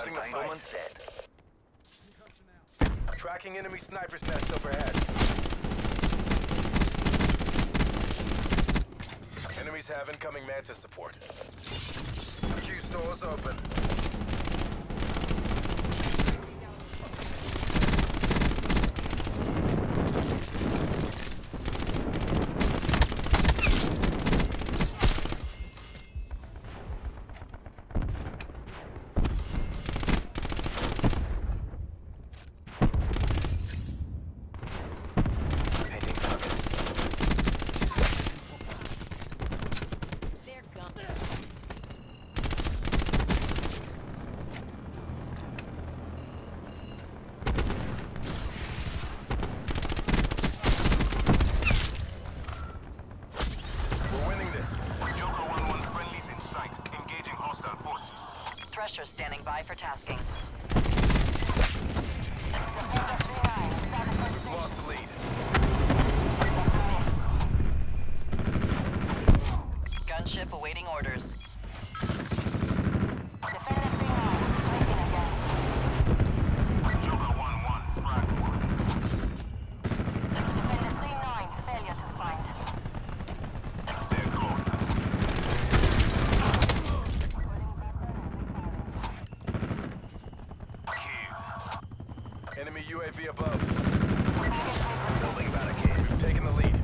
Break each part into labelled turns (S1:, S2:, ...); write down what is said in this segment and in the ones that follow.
S1: Losing the fight.
S2: set.
S1: Tracking enemy sniper's nest overhead. Enemies have incoming Mantis support. Q stores open.
S3: Standing by for tasking.
S1: Enemy UAV above. Building barricade. We've taken the lead.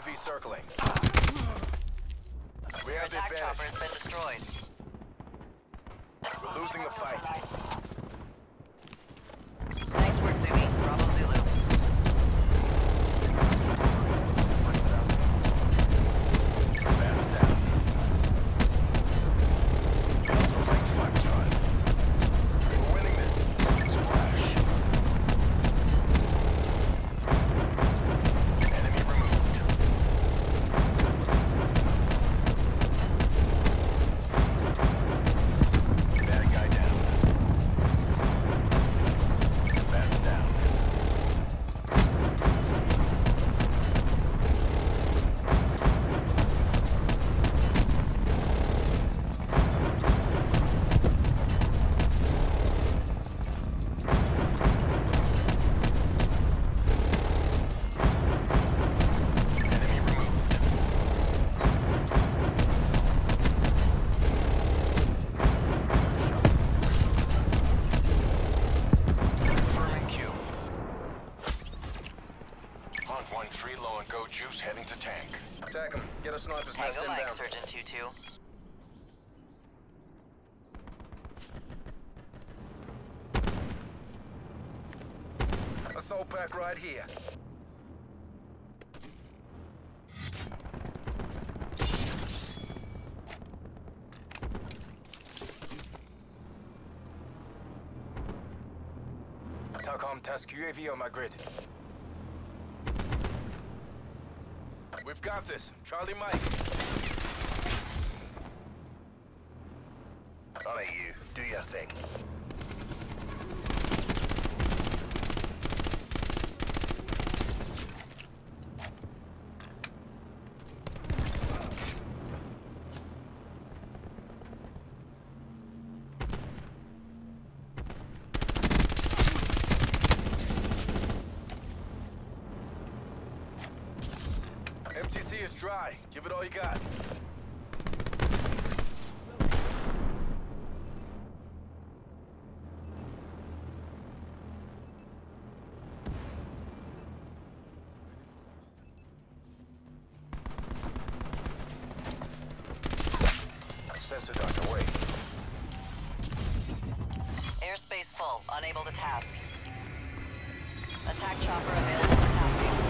S1: UAV circling. We have the
S3: chopper
S1: advantage.
S3: has been destroyed.
S1: We're losing the fight. 1-3 low and go juice heading to tank. Attack him. Get a sniper's nest
S3: Tango Mike,
S1: inbound.
S3: Surgeon 2-2.
S1: Assault pack right here. Telcom task UAV on my grid. We've got this. Charlie Mike. On you. Do your thing. Dry. Give it all you got. Sensor Doctor, wait.
S3: Airspace full. Unable to task. Attack chopper available for tasking.